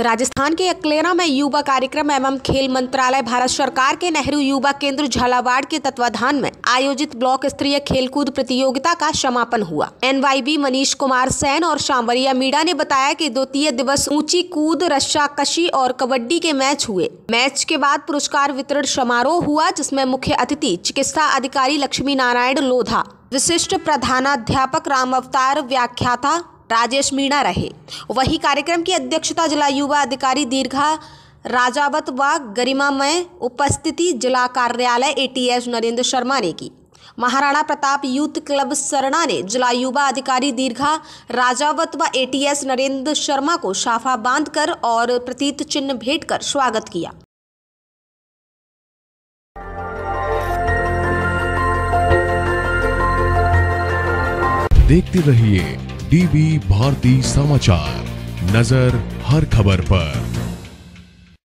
राजस्थान के अकलेरा में युवा कार्यक्रम एवं खेल मंत्रालय, भारत सरकार के नेहरू युवा केंद्र, झालावाड़ के तत्वाधान में आयोजित ब्लॉक स्तरीय खेलकूद प्रतियोगिता का समापन हुआ। एनवाईबी मनीष कुमार सैन और शामवरिया मीणा ने बताया कि द्वितीय दिवस ऊँची कूद रस्सा कशी और कबड्डी के मैच हुए। मैच के बाद पुरस्कार वितरण समारोह हुआ, जिसमें मुख्य अतिथि चिकित्सा अधिकारी लक्ष्मी नारायण लोधा, विशिष्ट प्रधानाध्यापक राम अवतार व्याख्याता राजेश मीणा रहे। वही कार्यक्रम की अध्यक्षता जिला युवा अधिकारी दीर्घा राजावत व गरिमामय उपस्थिति जिला कार्यालय एटीएस नरेंद्र शर्मा ने की। महाराणा प्रताप यूथ क्लब सरना ने जिला युवा अधिकारी दीर्घा राजावत व एटीएस नरेंद्र शर्मा को शाफा बांधकर और प्रतीत चिन्ह भेंट कर स्वागत किया। देखते रहिए डीबी भारती समाचार नज़र हर खबर पर।